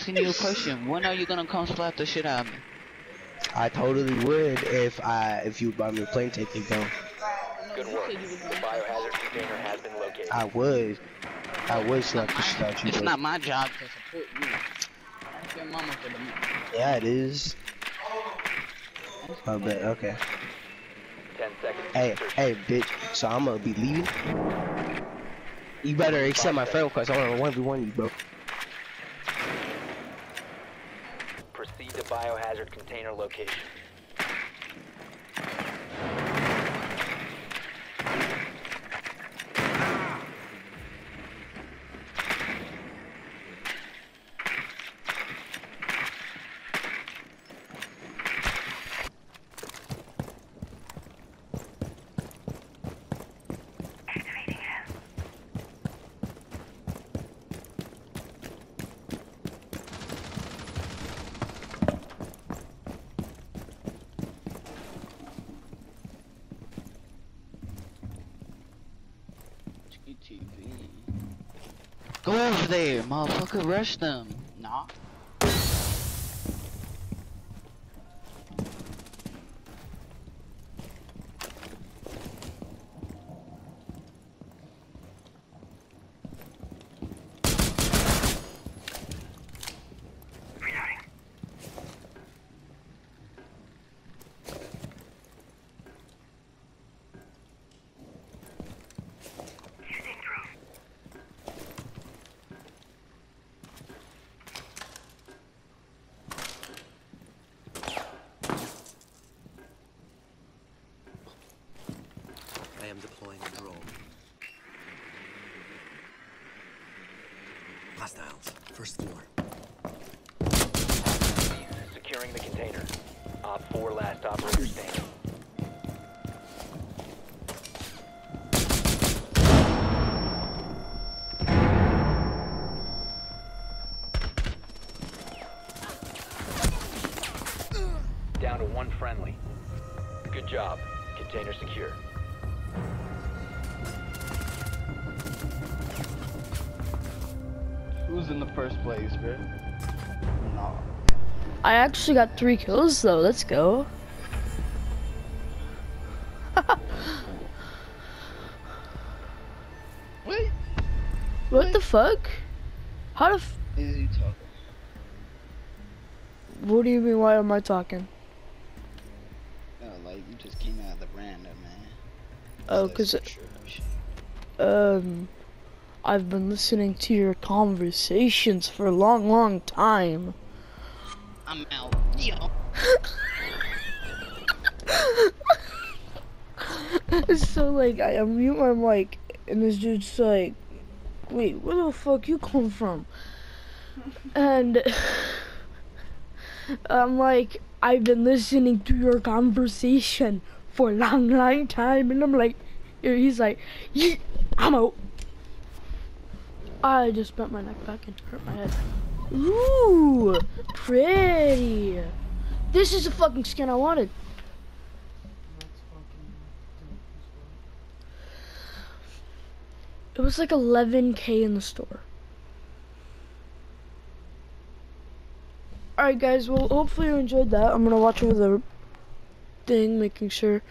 asking you a question. When are you gonna come slap the shit out of me? I totally would if I if you buy me a plane ticket though. Good work. The biohazard container has been located. I would. I would slap the shit out you. It's not my job to support you. Ask your mama for the money. Yeah, it is. Oh, bet. Okay. Ten seconds. Hey, hey, bitch. So I'm gonna be leaving. You better accept my friend request. I want to one v one you, bro. Proceed to biohazard container location. Go over there, motherfucker. Rush them. Nah. I am deploying a drone. Hostiles. First floor. Securing the container. Op 4 last operator standing. Down to one friendly. Good job. Container secure. In the first place, bro? No. I actually got three kills though. Let's go. Wait. What the fuck? How the? F- Is you talking? what do you mean? Why am I talking? No, like you just came out of the random, man. Oh, 'cause. Um, I've been listening to your conversations for a long, long time. I'm out. Yo. so like, I unmute my mic, and this dude's like, "Wait, where the fuck you come from?" And I'm like, "I've been listening to your conversation for a long, long time," and I'm like, he's like, "Yeah, I'm out." I just bent my neck back and hurt my head. Ooh, pretty. This is the fucking skin I wanted. It was like 11k in the store. Alright guys, well hopefully you enjoyed that. I'm gonna watch over the thing, making sure